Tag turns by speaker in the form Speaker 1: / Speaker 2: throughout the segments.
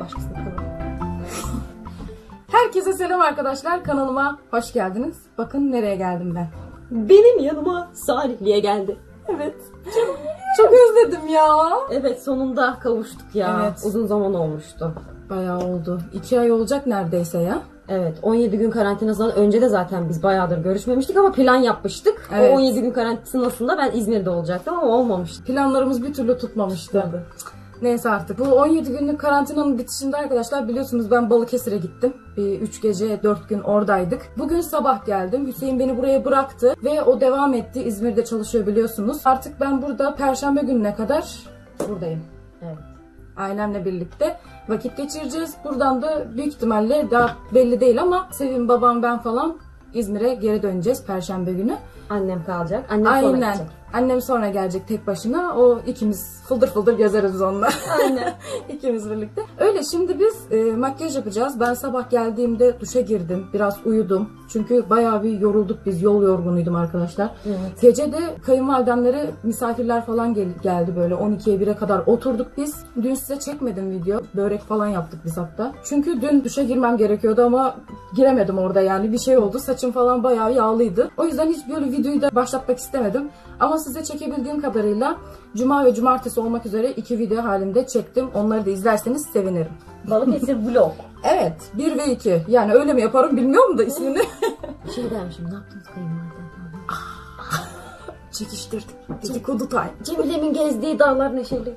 Speaker 1: Başkasına. Herkese selam arkadaşlar. Kanalıma hoş geldiniz. Bakın nereye geldim ben.
Speaker 2: Benim yanıma Salihli'ye geldi.
Speaker 1: Evet. Çok özledim ya.
Speaker 2: Evet sonunda kavuştuk ya.
Speaker 1: Evet.
Speaker 2: Uzun zaman olmuştu.
Speaker 1: Bayağı oldu. İki ay olacak neredeyse ya.
Speaker 2: Evet 17 gün karantinasından önce de zaten biz bayağıdır görüşmemiştik ama plan yapmıştık.
Speaker 1: Evet.
Speaker 2: O 17 gün karantinasında ben İzmir'de olacaktım ama olmamıştı.
Speaker 1: Planlarımız bir türlü tutmamıştı. Neyse artık. Bu 17 günlük karantinanın bitişinde arkadaşlar biliyorsunuz ben Balıkesir'e gittim. Bir 3 gece 4 gün oradaydık. Bugün sabah geldim. Hüseyin beni buraya bıraktı ve o devam etti. İzmir'de çalışıyor biliyorsunuz. Artık ben burada perşembe gününe kadar buradayım.
Speaker 2: Evet.
Speaker 1: Ailemle birlikte vakit geçireceğiz. Buradan da büyük ihtimalle daha belli değil ama Sevim babam ben falan İzmir'e geri döneceğiz perşembe günü.
Speaker 2: Annem kalacak. Annem sonra
Speaker 1: Aynen.
Speaker 2: gidecek.
Speaker 1: Annem sonra gelecek tek başına. O ikimiz fıldır fıldır gezeriz onunla.
Speaker 2: Aynen.
Speaker 1: İkimiz birlikte. Öyle şimdi biz e, makyaj yapacağız. Ben sabah geldiğimde duşa girdim. Biraz uyudum. Çünkü bayağı bir yorulduk biz. Yol yorgunuydum arkadaşlar.
Speaker 2: Evet.
Speaker 1: Gece de kayınvalidemlere misafirler falan gel- geldi böyle 12'ye 1'e kadar oturduk biz. Dün size çekmedim video. Börek falan yaptık biz hatta. Çünkü dün duşa girmem gerekiyordu ama giremedim orada yani. Bir şey oldu. Saçım falan bayağı yağlıydı. O yüzden hiç böyle videoyu da başlatmak istemedim. Ama size çekebildiğim kadarıyla Cuma ve Cumartesi olmak üzere iki video halinde çektim. Onları da izlerseniz sevinirim.
Speaker 2: Balıkesir vlog.
Speaker 1: Evet. 1 ve 2. Yani öyle mi yaparım bilmiyorum da ismini.
Speaker 2: Bir şey dermişim ne yaptınız kayınvaliden falan.
Speaker 1: Çekiştirdik. Dedikodu time.
Speaker 2: Cemile'min gezdiği dağlar neşeli.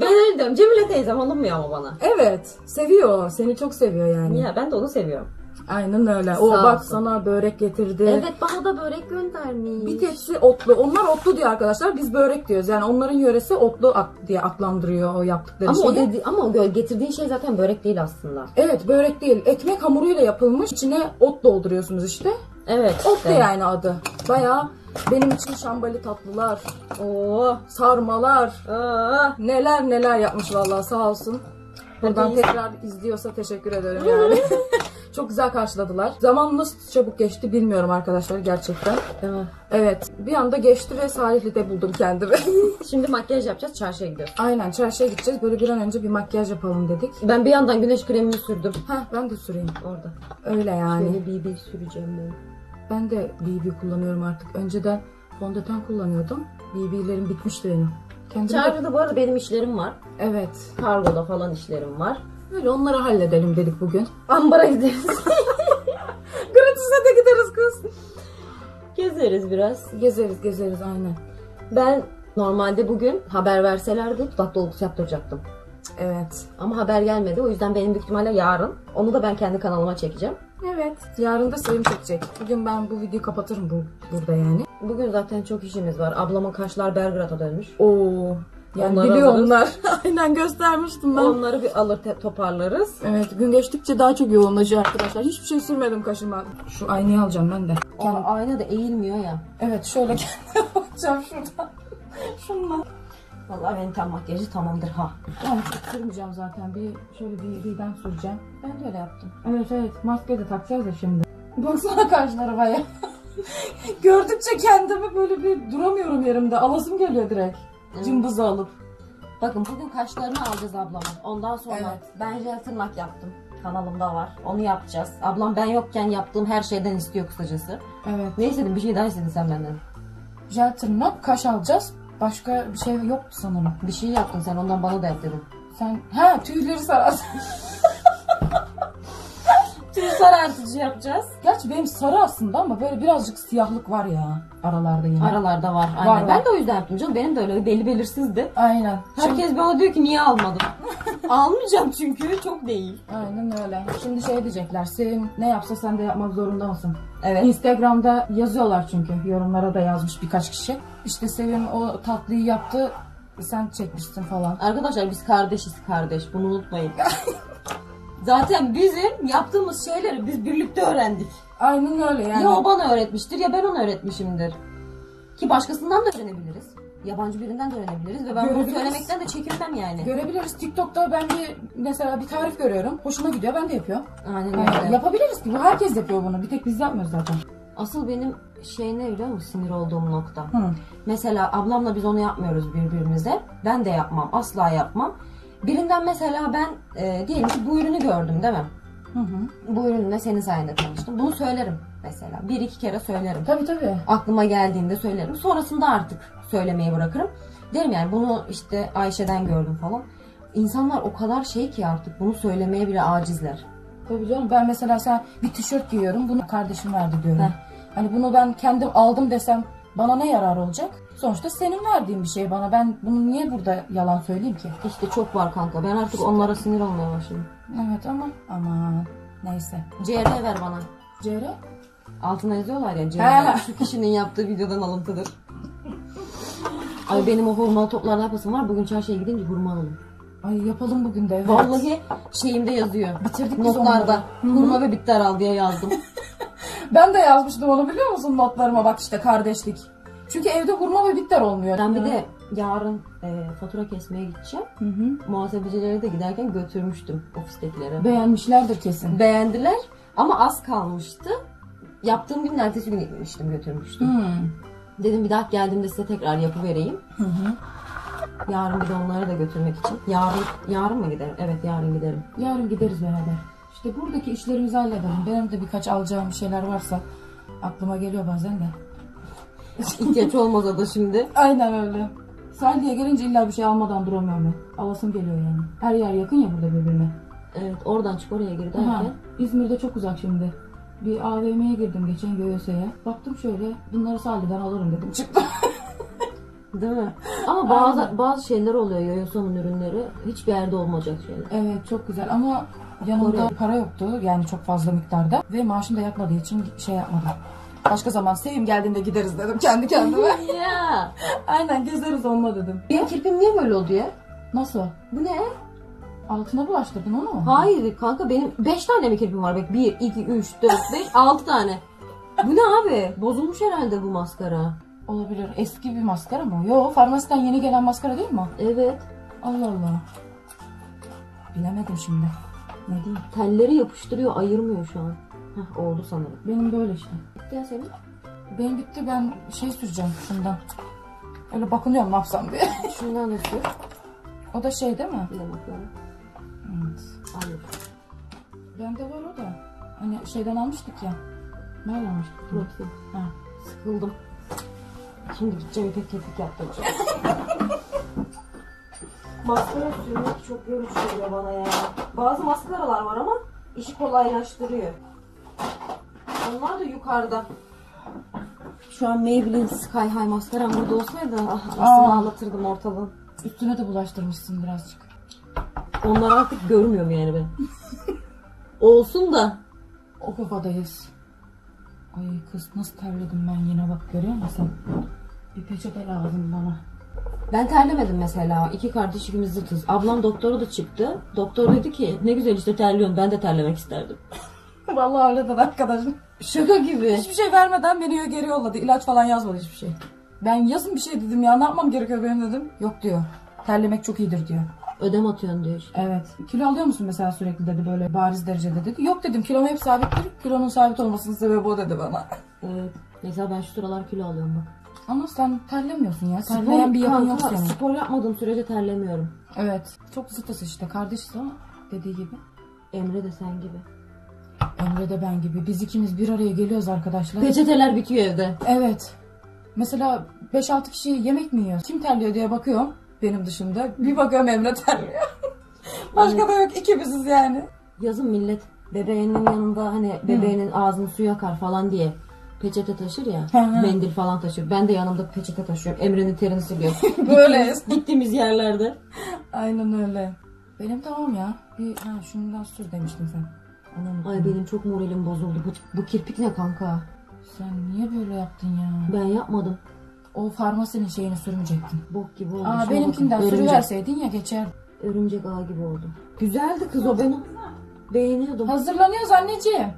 Speaker 2: ben öyle diyorum. Cemile teyzem alınmıyor ama bana.
Speaker 1: Evet. Seviyor. Seni çok seviyor yani.
Speaker 2: Ya ben de onu seviyorum.
Speaker 1: Aynen öyle. O
Speaker 2: Sağ
Speaker 1: bak
Speaker 2: olsun.
Speaker 1: sana börek getirdi.
Speaker 2: Evet bana da börek göndermiş.
Speaker 1: Bir tepsi otlu. Onlar otlu diyor arkadaşlar. Biz börek diyoruz. Yani onların yöresi otlu at- diye adlandırıyor o yaptıkları
Speaker 2: Ama
Speaker 1: şeyi.
Speaker 2: o dedi ama o gö- getirdiğin şey zaten börek değil aslında.
Speaker 1: Evet börek değil. Ekmek hamuruyla yapılmış. İçine ot dolduruyorsunuz işte.
Speaker 2: Evet.
Speaker 1: Otlu
Speaker 2: işte.
Speaker 1: yani adı. Bayağı benim için şambali tatlılar,
Speaker 2: Oo.
Speaker 1: sarmalar,
Speaker 2: Aa.
Speaker 1: neler neler yapmış vallahi sağ olsun. Buradan
Speaker 2: Hadi.
Speaker 1: tekrar izliyorsa teşekkür ederim yani. Çok güzel karşıladılar. Zaman nasıl çabuk geçti bilmiyorum arkadaşlar gerçekten. Evet bir anda geçti ve Salihli'de buldum kendimi.
Speaker 2: Şimdi makyaj yapacağız, çarşıya gidiyoruz.
Speaker 1: Aynen çarşıya gideceğiz. Böyle bir an önce bir makyaj yapalım dedik.
Speaker 2: Ben bir yandan güneş kremini sürdüm
Speaker 1: Heh ben de süreyim.
Speaker 2: orada.
Speaker 1: Öyle yani.
Speaker 2: Böyle BB süreceğim ben.
Speaker 1: Ben de BB kullanıyorum artık. Önceden fondöten kullanıyordum. BB'lerim bitmişti benim. Kendime de-
Speaker 2: bu arada benim işlerim var.
Speaker 1: Evet.
Speaker 2: Kargoda falan işlerim var.
Speaker 1: Böyle onları halledelim dedik bugün.
Speaker 2: Ambara gideriz.
Speaker 1: Gratis'e de gideriz kız.
Speaker 2: Gezeriz biraz.
Speaker 1: Gezeriz gezeriz aynen.
Speaker 2: Ben normalde bugün haber verselerdi dudak dolgusu yaptıracaktım.
Speaker 1: Evet.
Speaker 2: Ama haber gelmedi. O yüzden benim büyük ihtimalle yarın. Onu da ben kendi kanalıma çekeceğim.
Speaker 1: Evet. Yarın da Sevim çekecek. Bugün ben bu videoyu kapatırım bu burada yani.
Speaker 2: Bugün zaten çok işimiz var. Ablamın kaşlar Belgrad'a dönmüş.
Speaker 1: Oo. Yani
Speaker 2: Onları
Speaker 1: biliyor
Speaker 2: alırız.
Speaker 1: onlar. aynen göstermiştim ben.
Speaker 2: Onları bir alır toparlarız.
Speaker 1: Evet gün geçtikçe daha çok yoğunlaşıyor arkadaşlar. Hiçbir şey sürmedim kaşıma. Şu aynayı alacağım ben de.
Speaker 2: O ayna da eğilmiyor ya.
Speaker 1: Evet şöyle kendime bakacağım şuradan. Şundan.
Speaker 2: Vallahi benim tam makyajı tamamdır ha.
Speaker 1: Çok sürmeyeceğim zaten. Bir şöyle bir birden süreceğim. Ben de öyle yaptım. Evet evet maske de takacağız ya şimdi. Baksana karşılara baya. Gördükçe kendimi böyle bir duramıyorum yerimde. Alasım geliyor direkt.
Speaker 2: Evet.
Speaker 1: Cımbızı alıp.
Speaker 2: Bakın bugün kaşlarını alacağız ablamın. Ondan sonra
Speaker 1: Evet.
Speaker 2: ben jel tırnak yaptım. Kanalımda var. Onu yapacağız. Ablam ben yokken yaptığım her şeyden istiyor kısacası.
Speaker 1: Evet.
Speaker 2: Ne istedin? Bir şey daha istedin sen benden.
Speaker 1: Jel tırnak, kaş alacağız. Başka bir şey yoktu sanırım.
Speaker 2: Bir şey yaptın sen ondan bana da yap dedim.
Speaker 1: Sen, ha tüyleri sararsın.
Speaker 2: Tüy sarartıcı yapacağız.
Speaker 1: Gerçi benim sarı aslında ama böyle birazcık siyahlık var ya aralarda yine.
Speaker 2: Aralarda var. Aynen.
Speaker 1: Var, var.
Speaker 2: Ben de o yüzden yaptım canım. Benim de öyle belli belirsizdi.
Speaker 1: Aynen.
Speaker 2: Herkes bana diyor ki niye almadın? Almayacağım çünkü çok değil.
Speaker 1: Aynen öyle. Şimdi şey diyecekler. Sevim ne yapsa sen de yapmak zorunda mısın?
Speaker 2: Evet.
Speaker 1: Instagram'da yazıyorlar çünkü. Yorumlara da yazmış birkaç kişi. İşte Sevim o tatlıyı yaptı. Sen çekmişsin falan.
Speaker 2: Arkadaşlar biz kardeşiz kardeş. Bunu unutmayın. Zaten bizim yaptığımız şeyleri biz birlikte öğrendik.
Speaker 1: Aynen öyle yani.
Speaker 2: Ya o bana öğretmiştir ya ben ona öğretmişimdir. Ki başkasından da öğrenebiliriz. Yabancı birinden de öğrenebiliriz ve ben bunu
Speaker 1: Görebiliriz.
Speaker 2: söylemekten de çekinmem yani.
Speaker 1: Görebiliriz. TikTok'ta ben bir mesela bir tarif görüyorum. Hoşuma gidiyor. Ben de yapıyorum.
Speaker 2: Aynen
Speaker 1: Yani
Speaker 2: öyle.
Speaker 1: yapabiliriz ki. Bu herkes yapıyor bunu. Bir tek biz yapmıyoruz zaten.
Speaker 2: Asıl benim şey ne biliyor musun sinir olduğum nokta?
Speaker 1: Hı.
Speaker 2: Mesela ablamla biz onu yapmıyoruz birbirimize. Ben de yapmam. Asla yapmam. Birinden mesela ben e, diyelim ki bu ürünü gördüm değil mi?
Speaker 1: Hı hı.
Speaker 2: Bu ürünle senin sayende tanıştım. Bunu söylerim mesela. Bir iki kere söylerim.
Speaker 1: Tabii tabii.
Speaker 2: Aklıma geldiğinde söylerim. Sonrasında artık söylemeyi bırakırım. Derim yani bunu işte Ayşe'den gördüm falan. İnsanlar o kadar şey ki artık bunu söylemeye bile acizler.
Speaker 1: Tabii canım ben mesela sen bir tişört giyiyorum bunu kardeşim verdi diyorum.
Speaker 2: Heh.
Speaker 1: Hani bunu ben kendim aldım desem bana ne yarar olacak? Sonuçta senin verdiğin bir şey bana. Ben bunu niye burada yalan söyleyeyim ki?
Speaker 2: İşte çok var kanka. Ben artık onlara sinir olmaya başladım.
Speaker 1: Evet ama aman neyse.
Speaker 2: CR ver bana.
Speaker 1: Cere?
Speaker 2: Altına yazıyorlar ya. CR. Şu kişinin yaptığı videodan alıntıdır. Ay benim o hurmalı toplarda yapasım var. Bugün çarşıya gidince hurma alalım.
Speaker 1: Ay yapalım bugün de. Evet.
Speaker 2: Vallahi şeyimde yazıyor.
Speaker 1: Bitirdik biz
Speaker 2: Notlarda.
Speaker 1: onları.
Speaker 2: Hurma ve bitter al diye yazdım.
Speaker 1: Ben de yazmıştım onu biliyor musun notlarıma bak işte kardeşlik. Çünkü evde hurma ve bitter olmuyor.
Speaker 2: Ben bir de yarın e, fatura kesmeye gideceğim.
Speaker 1: Hı hı.
Speaker 2: Muhasebecilere de giderken götürmüştüm ofistekilere.
Speaker 1: Beğenmişlerdir kesin.
Speaker 2: Beğendiler ama az kalmıştı. Yaptığım günün ertesi günü gitmiştim götürmüştüm.
Speaker 1: Hı.
Speaker 2: Dedim bir daha geldiğimde size tekrar yapıvereyim.
Speaker 1: Hı hı.
Speaker 2: Yarın bir de onları da götürmek için. Yarın yarın mı giderim? Evet yarın giderim.
Speaker 1: Yarın gideriz beraber. İşte buradaki işlerimizi halledelim. Benim de birkaç alacağım şeyler varsa aklıma geliyor bazen de.
Speaker 2: İhtiyaç olmasa da şimdi.
Speaker 1: Aynen öyle. Sahilye gelince illa bir şey almadan duramıyorum ben. Alasım geliyor yani. Her yer yakın ya burada birbirine.
Speaker 2: Evet oradan çık oraya gir
Speaker 1: Aha,
Speaker 2: derken.
Speaker 1: İzmir'de çok uzak şimdi. Bir AVM'ye girdim geçen Göğese'ye. Baktım şöyle bunları Sahilye'den alırım dedim çıktım.
Speaker 2: Değil mi? Ama bazı bazı şeyler oluyor Yoyoso'nun ürünleri. Hiçbir yerde olmayacak şeyler.
Speaker 1: evet çok güzel ama yanımda para yoktu yani çok fazla miktarda. Ve maaşım da yatmadığı için şey yapmadım. Başka zaman Sevim geldiğinde gideriz dedim kendi kendime.
Speaker 2: ya.
Speaker 1: Aynen gezeriz onunla dedim.
Speaker 2: Benim kirpim niye böyle oldu ya?
Speaker 1: Nasıl?
Speaker 2: Bu ne?
Speaker 1: Altına bulaştırdın onu mu?
Speaker 2: Hayır kanka benim 5 tane mi kirpim var? Bak 1, 2, 3, 4, 5, 6 tane. Bu ne abi? Bozulmuş herhalde bu maskara.
Speaker 1: Olabilir. Eski bir maskara mı? Yo farmasiden yeni gelen maskara değil mi?
Speaker 2: Evet.
Speaker 1: Allah Allah. Bilemedim şimdi. Ne diyeyim?
Speaker 2: Telleri yapıştırıyor ayırmıyor şu an. Heh, oldu sanırım.
Speaker 1: Benim böyle işte.
Speaker 2: Ya senin.
Speaker 1: Benim bitti ben şey süreceğim şundan. Öyle bakınıyorum ne yapsam diye.
Speaker 2: Şundan da sür.
Speaker 1: o da şey değil mi?
Speaker 2: Bir de bakalım.
Speaker 1: Evet.
Speaker 2: Hayır.
Speaker 1: Bende var o da. Hani şeyden almıştık ya. Nereden almıştık?
Speaker 2: Bakayım.
Speaker 1: Ha.
Speaker 2: Sıkıldım. Şimdi gideceğim ipek kepik yaptıracağım. Maskara sürmek çok yorucu geliyor bana ya. Bazı maskaralar var ama işi kolaylaştırıyor. Onlar da yukarıda. Şu an Maybelline Sky High maskaram burada olsaydı ah, aslında
Speaker 1: Aa.
Speaker 2: ortalığı.
Speaker 1: Üstüne de bulaştırmışsın birazcık.
Speaker 2: Onlar artık görmüyorum yani ben. Olsun da.
Speaker 1: O kafadayız. Ay kız nasıl terledim ben yine bak görüyor musun? Bir peçete lazım bana.
Speaker 2: Ben terlemedim mesela. İki kardeş ikimiz zıtız. Ablam doktora da çıktı. Doktor dedi ki ne güzel işte terliyorsun ben de terlemek isterdim.
Speaker 1: Vallahi öyle dedi arkadaşım.
Speaker 2: Şaka gibi.
Speaker 1: Hiçbir şey vermeden beni geri yolladı. İlaç falan yazmadı hiçbir şey. Ben yazın bir şey dedim ya ne yapmam gerekiyor benim dedim. Yok diyor. Terlemek çok iyidir diyor.
Speaker 2: Ödem atıyorsun diyor işte.
Speaker 1: Evet. Kilo alıyor musun mesela sürekli dedi böyle bariz derecede dedi. Yok dedim kilom hep sabittir. Kilonun sabit olmasının sebebi o dedi bana.
Speaker 2: Evet. Mesela ben şu sıralar kilo alıyorum bak.
Speaker 1: Ama sen terlemiyorsun ya. Terleyen bir yapın yok
Speaker 2: kanka,
Speaker 1: senin.
Speaker 2: spor yapmadığım sürece terlemiyorum.
Speaker 1: Evet. Çok zıtız işte kardeşiz ama dediği gibi.
Speaker 2: Emre de sen gibi.
Speaker 1: Emre de ben gibi. Biz ikimiz bir araya geliyoruz arkadaşlar.
Speaker 2: Peçeteler bitiyor evde.
Speaker 1: Evet. Mesela 5-6 kişi yemek mi yiyor? Kim terliyor diye bakıyorum benim dışında. Bir bakıyorum Emre terliyor. Başka da yok ikimiziz yani.
Speaker 2: Yazın millet bebeğinin yanında hani bebeğinin ağzını suya akar falan diye peçete taşır ya.
Speaker 1: Hı hı.
Speaker 2: mendil falan taşır. Ben de yanımda peçete taşıyorum. Emre'nin terini siliyorum.
Speaker 1: Böyle.
Speaker 2: Gittiğimiz, gittiğimiz yerlerde.
Speaker 1: Aynen öyle. Benim tamam ya. Bir ha şundan sür demiştin sen. Onu
Speaker 2: Ay benim çok moralim bozuldu. Bu, bu kirpik ne kanka?
Speaker 1: Sen niye böyle yaptın ya?
Speaker 2: Ben yapmadım.
Speaker 1: O farmasinin şeyini sürmeyecektin.
Speaker 2: Bok gibi oldu.
Speaker 1: Aa benimkinden.
Speaker 2: Örümcek,
Speaker 1: sürüverseydin ya geçer.
Speaker 2: örümcek ağı gibi oldu. Güzeldi kız o benim. Beğeniyordum.
Speaker 1: Hazırlanıyoruz anneciğim.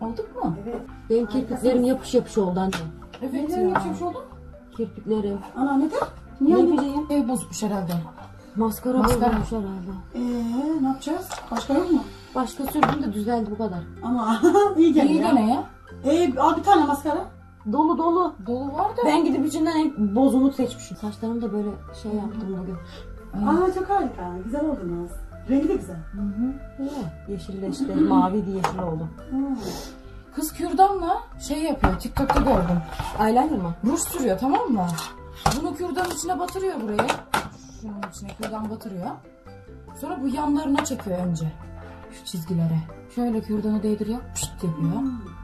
Speaker 1: Olduk mu?
Speaker 2: Benim kirpiklerim yapış yapış oldu anne.
Speaker 1: Evet
Speaker 3: Neden
Speaker 1: ya.
Speaker 2: Kirpiklerim.
Speaker 3: Ana neden? Niye
Speaker 2: Ne bileyim.
Speaker 1: Ev bozukmuş herhalde.
Speaker 2: Maskara
Speaker 1: Maskara.
Speaker 2: bozulmuş herhalde.
Speaker 3: Ee, ne yapacağız? Başka yok mu?
Speaker 2: Başka sürdüm de düzeldi bu kadar.
Speaker 3: Ama iyi gene
Speaker 1: İyi
Speaker 3: ya.
Speaker 1: gene ya.
Speaker 3: Ee, al bir tane maskara.
Speaker 2: Dolu dolu.
Speaker 1: Dolu var da.
Speaker 2: Ben gidip içinden en bozumluk seçmişim. Saçlarımı da böyle şey yaptım bugün.
Speaker 3: Aa çok harika. Güzel oldunuz. Rengi de güzel.
Speaker 2: İyi. Yeşilleşti. Mavi bir yeşil oldu.
Speaker 1: Kız kürdanla şey yapıyor. TikTok'ta gördüm.
Speaker 2: Eyeliner mı?
Speaker 1: Ruj sürüyor tamam mı? Bunu kürdanın içine batırıyor buraya. Şunun içine kürdan batırıyor. Sonra bu yanlarına çekiyor önce. Şu çizgilere. Şöyle kürdanı değdiriyor. Pişt yapıyor.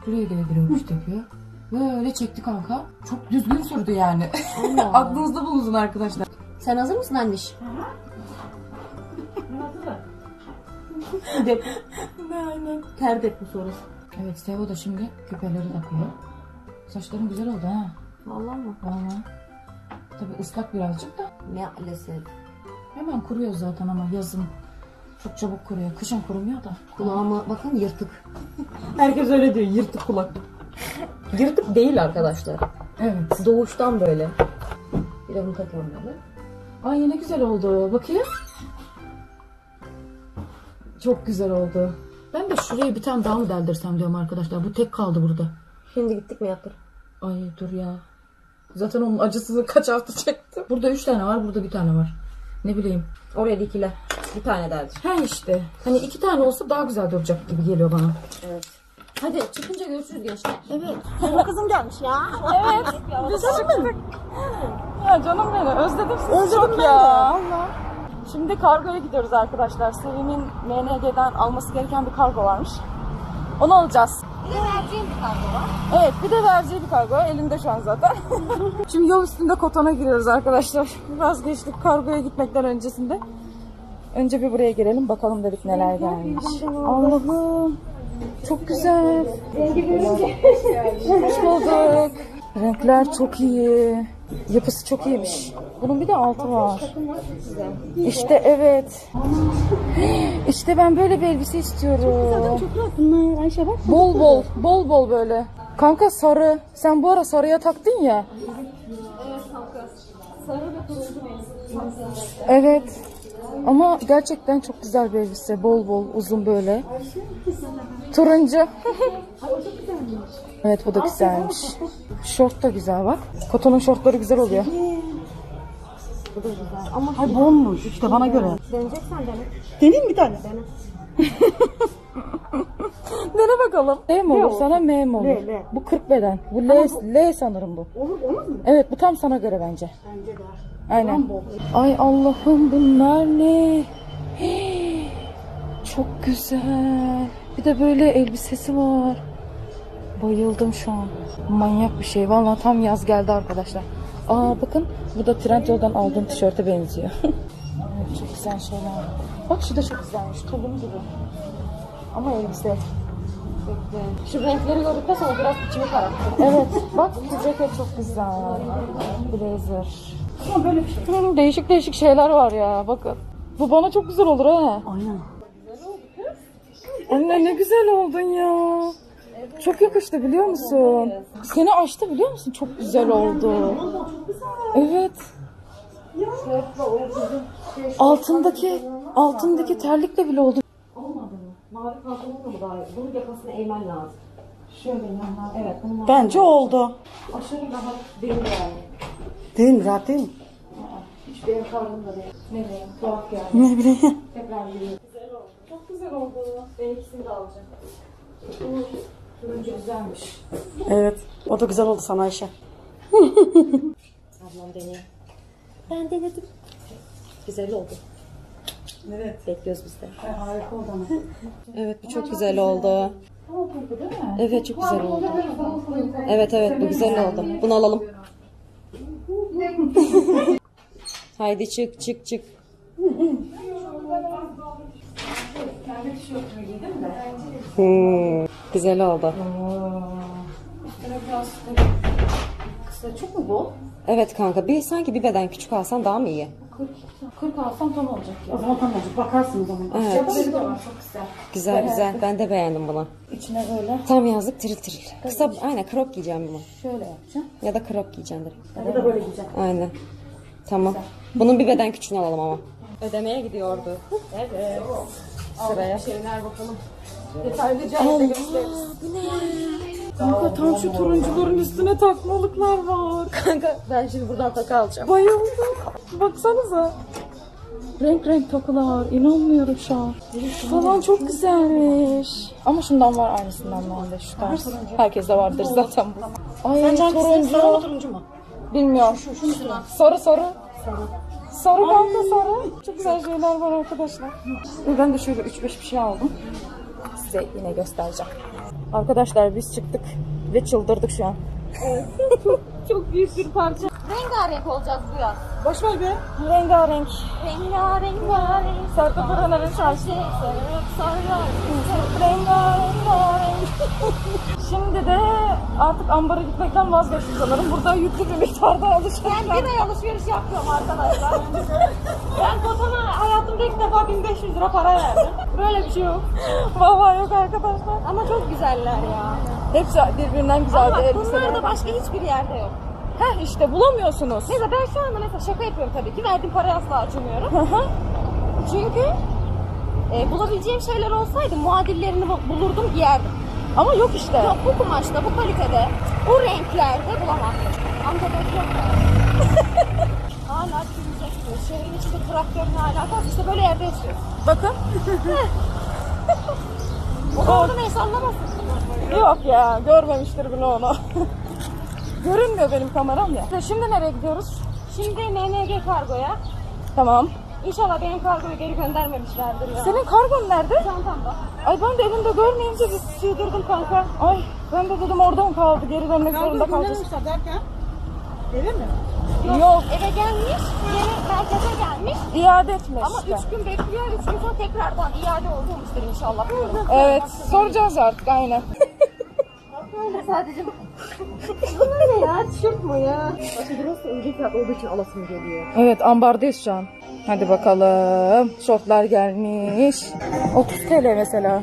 Speaker 1: Şuraya değdiriyor. Pişt yapıyor. Böyle çekti kanka. Çok düzgün sürdü yani. Aklınızda bulunsun arkadaşlar.
Speaker 2: Sen hazır mısın anneş? Depo.
Speaker 1: Aynen.
Speaker 2: Ter deposu orası.
Speaker 1: Evet Sevo da şimdi küpeleri takıyor. Saçların güzel oldu ha.
Speaker 2: Vallahi mı?
Speaker 1: Valla. Tabii ıslak birazcık da.
Speaker 2: Maalesef.
Speaker 1: Hemen kuruyor zaten ama yazın. Çok çabuk kuruyor. Kışın kurumuyor da.
Speaker 2: Kulağıma bakın yırtık.
Speaker 1: Herkes öyle diyor. Yırtık kulak.
Speaker 2: Yırtık değil arkadaşlar.
Speaker 1: Evet.
Speaker 2: Doğuştan böyle. Bir de bunu takıyorum böyle.
Speaker 1: Ay ne güzel oldu. Bakayım. Çok güzel oldu. Ben de şuraya bir tane daha mı deldirsem diyorum arkadaşlar. Bu tek kaldı burada.
Speaker 2: Şimdi gittik mi yaptır?
Speaker 1: Ay dur ya. Zaten onun acısını kaç hafta çektim. Burada üç tane var. Burada bir tane var. Ne bileyim.
Speaker 2: Oraya dikile. Bir tane derdi.
Speaker 1: Ha işte. Hani iki tane olsa daha güzel duracak gibi geliyor bana.
Speaker 2: Evet. Hadi çıkınca görüşürüz gençler. Evet.
Speaker 3: Kızım gelmiş ya.
Speaker 1: Biz çıktık. Ya canım beni özledim sizi çok ya. Şimdi kargoya gidiyoruz arkadaşlar. Sevim'in MNG'den alması gereken bir kargo varmış. Onu alacağız.
Speaker 2: Bir de vereceğim kargo var.
Speaker 1: Evet bir de vereceği bir kargo. Elinde şu an zaten. Şimdi yol üstünde Koton'a giriyoruz arkadaşlar. Vazgeçtik kargoya gitmekten öncesinde. Önce bir buraya girelim bakalım dedik neler gelmiş. Allah'ım. Çok güzel. Hoş bulduk. Renkler çok iyi. Yapısı çok iyiymiş. Bunun bir de altı var. İşte evet. İşte ben böyle bir elbise istiyorum.
Speaker 3: Çok rahat bunlar Ayşe bak.
Speaker 1: Bol bol, bol bol böyle. Kanka sarı. Sen bu ara sarıya taktın ya. Evet. Ama gerçekten çok güzel bir elbise. Bol bol, uzun böyle. Turuncu. evet bu da güzelmiş. Şort da güzel bak. Kotonun şortları güzel oluyor.
Speaker 2: Bu da güzel. Ama
Speaker 3: Ay bomboş işte bana göre.
Speaker 2: deneyeceksen dene.
Speaker 3: Deneyim bir tane.
Speaker 1: Dene bakalım. L mi olur sana M mi olur?
Speaker 3: L, L.
Speaker 1: Bu 40 beden. Bu L, L sanırım bu.
Speaker 3: Olur olmaz mı?
Speaker 1: Evet bu tam sana göre bence.
Speaker 3: Bence de.
Speaker 1: Aynen. Ay Allah'ım bunlar ne? Çok güzel. Bir de böyle elbisesi var. Bayıldım şu an. Manyak bir şey. Vallahi tam yaz geldi arkadaşlar. Aa bakın bu da Trendyol'dan aldığım tişörte benziyor. çok güzel şeyler. Bak şu da çok güzelmiş. Tulum gibi. Ama elbise.
Speaker 2: Bekle. Şu renkleri gördükten sonra biraz içimi kararttı.
Speaker 1: Evet bak şu ceket çok güzel. Blazer.
Speaker 3: Ama böyle bir şey.
Speaker 1: Hı, Değişik değişik şeyler var ya bakın. Bu bana çok güzel olur ha.
Speaker 3: Aynen.
Speaker 1: Anne ne güzel oldun ya. Çok yakıştı biliyor musun? Seni açtı biliyor musun? Çok güzel oldu. Evet. Altındaki altındaki terlikle bile oldu.
Speaker 2: Olmadı mı? Mavi pantolonla mı daha iyi? Bunun yakasını eğmen lazım.
Speaker 1: Şöyle yanlar.
Speaker 2: Evet. Bunun
Speaker 3: Bence oldu.
Speaker 2: aşırı rahat değil yani.
Speaker 3: Değil mi? Mi?
Speaker 1: Hiç benim karnımda değil. Ne bileyim tuhaf geldi.
Speaker 3: Ne bileyim.
Speaker 1: Tekrar geliyor. Güzel oldu. Çok güzel oldu. Ben ikisini de alacağım. Turuncu güzelmiş.
Speaker 3: Evet. O da güzel oldu sana Ayşe.
Speaker 2: Ablam deniyor. Ben denedim. Güzel oldu.
Speaker 3: Evet.
Speaker 2: Bekliyoruz biz de.
Speaker 3: Harika oldu ama.
Speaker 2: Evet bu çok güzel oldu.
Speaker 1: Ama kurdu değil mi?
Speaker 2: Evet çok güzel oldu. Evet evet bu güzel oldu. Bunu alalım. Haydi çık çık çık. Hmm, güzel oldu.
Speaker 1: Biraz kısa çok mu bol?
Speaker 2: Evet kanka bir sanki bir beden küçük alsan daha mı iyi?
Speaker 1: 40, 40 alsam tam olacak ya.
Speaker 3: O zaman tamam olacak. Bakarsın o zaman.
Speaker 2: Evet.
Speaker 1: Da var çok güzel.
Speaker 2: Güzel güzel. Ben de beğendim bunu.
Speaker 1: İçine böyle
Speaker 2: Tam yazlık tiril tiril. Kısa aynen crop giyeceğim bunu.
Speaker 1: şöyle yapacağım.
Speaker 2: Ya da crop giyeceğim direkt.
Speaker 3: Ya da böyle giyeceğim.
Speaker 2: Aynen. Tamam. Bunun bir beden küçüğünü alalım ama. Ödemeye gidiyordu. Evet.
Speaker 1: sıraya.
Speaker 2: Şeyler bakalım.
Speaker 1: Detaylıca evde gösteririz. Kanka tam şu turuncuların üstüne takmalıklar var.
Speaker 2: Kanka ben şimdi buradan takı alacağım.
Speaker 1: Bayıldım. Baksanıza. Renk renk takılar. İnanmıyorum şu an. Falan çok güzelmiş. Ama şundan var aynısından bende şu tarz. Herkeste vardır zaten bu. Ay turuncu.
Speaker 3: turuncu mu?
Speaker 1: Bilmiyorum. Sarı sarı. Sarı kanka sarı. Çok güzel şeyler var arkadaşlar. Ben de şöyle 3-5 bir şey aldım. Size yine göstereceğim. Arkadaşlar biz çıktık ve çıldırdık şu an.
Speaker 2: Çok büyük bir parça. Rengarenk olacağız bu yaz.
Speaker 3: Boş ver be.
Speaker 1: Rengarenk.
Speaker 2: Rengarenk rengarenk.
Speaker 1: Sertab Erener'in şarkısı. Rengarenk. Şimdi de artık ambara gitmekten vazgeçtim sanırım. Burada yüklü bir miktarda alışveriş
Speaker 2: Ben bir ay alışveriş yapıyorum arkadaşlar. ben kotana hayatımda ilk defa 1500 lira para verdim. Böyle bir şey yok.
Speaker 1: Vallahi yok arkadaşlar.
Speaker 2: Ama çok güzeller ya.
Speaker 1: Hepsi birbirinden güzeldi
Speaker 2: Ama bunlar da başka hiçbir yerde yok.
Speaker 1: Heh işte bulamıyorsunuz.
Speaker 2: Neyse ben şu anda mesela şaka yapıyorum tabii ki. Verdiğim parayı asla acımıyorum. Çünkü e, bulabileceğim şeyler olsaydı muadillerini bu- bulurdum giyerdim.
Speaker 1: Ama yok işte.
Speaker 2: Yok bu kumaşta, bu kalitede, bu renklerde bulamazdım. Amca da yok hala çürüyecek. Şehrin içinde traktörün alakası işte böyle yerde yaşıyor.
Speaker 1: Bakın.
Speaker 2: O da oradan el sallamasın.
Speaker 1: Yok ya görmemiştir bile onu. Görünmüyor benim kameram ya. Şimdi nereye gidiyoruz?
Speaker 2: Şimdi NNG kargoya.
Speaker 1: Tamam.
Speaker 2: İnşallah benim kargoyu geri göndermemişlerdir ya.
Speaker 1: Senin kargon nerede?
Speaker 2: Çantamda.
Speaker 1: Ay ben de elimde görmeyince bir sığdırdım kanka. Ay ben de dedim orada mı kaldı? Geri dönmek zorunda kalacağız.
Speaker 3: Kullanırsa derken eve mi?
Speaker 1: Yok.
Speaker 2: Eve gelmiş, yeni merkeze gelmiş.
Speaker 1: iade etme
Speaker 2: Ama
Speaker 1: işte.
Speaker 2: 3 gün bekliyor, 3 gün sonra tekrardan iade olmuştur inşallah.
Speaker 1: Evet soracağız artık aynen.
Speaker 2: Böyle sadece... Bunlar ne ya? Tişört mü ya? Aslında burası önceki fiyat olduğu için alasım geliyor.
Speaker 1: Evet ambardayız şu an. Hadi bakalım. Şortlar gelmiş. 30 TL mesela.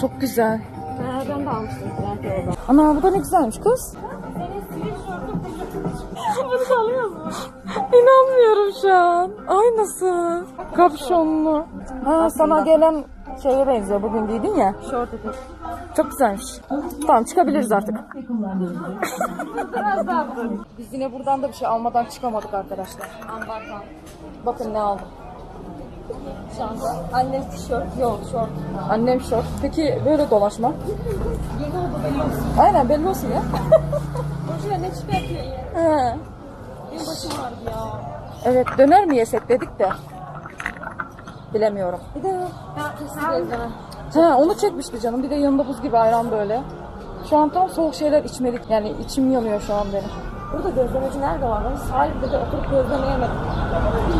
Speaker 1: Çok güzel.
Speaker 2: Ha, ben de almıştım.
Speaker 1: Ana bu da ne güzelmiş kız. Bunu alıyor musun? İnanmıyorum şu an. Aynısı. Kapşonlu. Ha sana gelen şeye benziyor. Bugün giydin ya.
Speaker 2: Short etek.
Speaker 1: Çok güzelmiş. Tamam çıkabiliriz artık.
Speaker 2: Biraz daha.
Speaker 1: Biz yine buradan da bir şey almadan çıkamadık arkadaşlar.
Speaker 2: Ambardan.
Speaker 1: Bakın ne aldım.
Speaker 2: Şanta. Annem tişört. Yok şort.
Speaker 1: Annem şort. Peki böyle dolaşma.
Speaker 2: Yeni oldu biliyor musun?
Speaker 1: Aynen belli olsun ya.
Speaker 2: Boşuna ne çıkartıyor ya?
Speaker 1: He.
Speaker 2: Benim başım ağrıdı ya.
Speaker 1: Evet döner mi yesek dedik de. Bilemiyorum.
Speaker 2: Bir de ya.
Speaker 1: He onu çekmişti canım. Bir de yanında buz gibi ayran böyle. Şu an tam soğuk şeyler içmedik. Yani içim yanıyor şu an benim.
Speaker 2: Burada gözlemeci nerede var? Ben sahilde de oturup gözleme yemedim.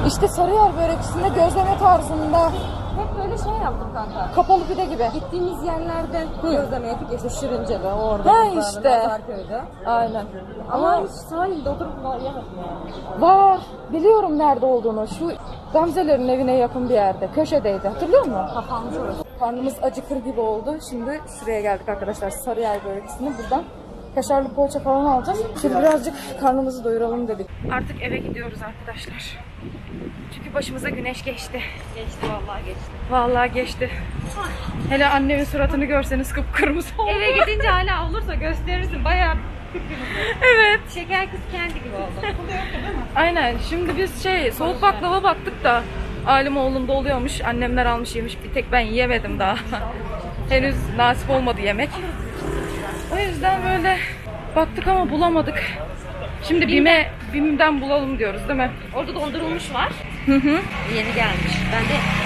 Speaker 1: İşte Sarıyer börekçisinde gözleme tarzında.
Speaker 2: Hep böyle şey yaptım kanka.
Speaker 1: Kapalı pide gibi.
Speaker 2: Gittiğimiz yerlerde gözleme yapıp işte Şirince'de, orada,
Speaker 1: Ha işte.
Speaker 2: Pazarköy'de.
Speaker 1: Aynen.
Speaker 2: Ama hiç sahilde oturup yemedim yani.
Speaker 1: Var. Biliyorum nerede olduğunu. Şu Gamzelerin evine yakın bir yerde. Köşedeydi. Hatırlıyor musun?
Speaker 2: Kapanmış orası.
Speaker 1: Karnımız acıkır gibi oldu. Şimdi şuraya geldik arkadaşlar. Sarıyer börekçisine. Buradan kaşarlı poğaça falan alacağız. Şimdi birazcık karnımızı doyuralım dedik. Artık eve gidiyoruz arkadaşlar. Çünkü başımıza güneş geçti.
Speaker 2: Geçti vallahi geçti.
Speaker 1: Vallahi geçti. Hele annemin suratını görseniz kıpkırmızı oldu.
Speaker 2: Eve gidince hala olursa gösterirsin bayağı
Speaker 1: Evet.
Speaker 2: şeker kız kendi gibi oldu.
Speaker 1: Aynen. Şimdi biz şey soğuk baklava baktık da Alim oğlunda oluyormuş. Annemler almış yemiş. Bir tek ben yiyemedim daha. Henüz nasip olmadı yemek. O yüzden böyle baktık ama bulamadık. Şimdi Bim'e Bim'den bulalım diyoruz değil mi?
Speaker 2: Orada dondurulmuş var.
Speaker 1: Hı hı.
Speaker 2: Yeni gelmiş. Ben de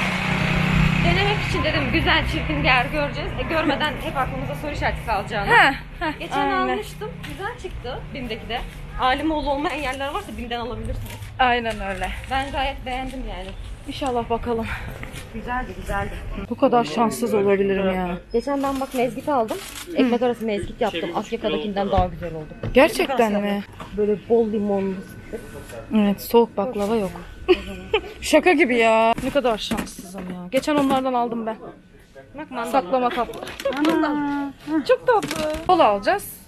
Speaker 2: denemek için dedim güzel çirkin bir yer göreceğiz. E, görmeden hep aklımıza soru işareti kalacağını. Geçen
Speaker 1: aynen.
Speaker 2: almıştım. Güzel çıktı BİM'deki de. Alimoğlu olmayan yerler varsa BİM'den alabilirsiniz.
Speaker 1: Aynen öyle.
Speaker 2: Ben gayet beğendim yani.
Speaker 1: İnşallah bakalım.
Speaker 2: Güzeldi güzeldi.
Speaker 1: Bu kadar şanssız olabilirim ya.
Speaker 2: Geçen ben bak mezgit aldım. Ekmek arası mezgit yaptım. Asyaka'dakinden daha güzel oldu.
Speaker 1: Gerçekten mi?
Speaker 2: Böyle bol limonlu.
Speaker 1: Evet soğuk baklava yok. Şaka gibi ya. Ne kadar şanssızım ya. Geçen onlardan aldım ben.
Speaker 2: Bak.
Speaker 1: Saklama kaplı. Çok tatlı. Kola alacağız.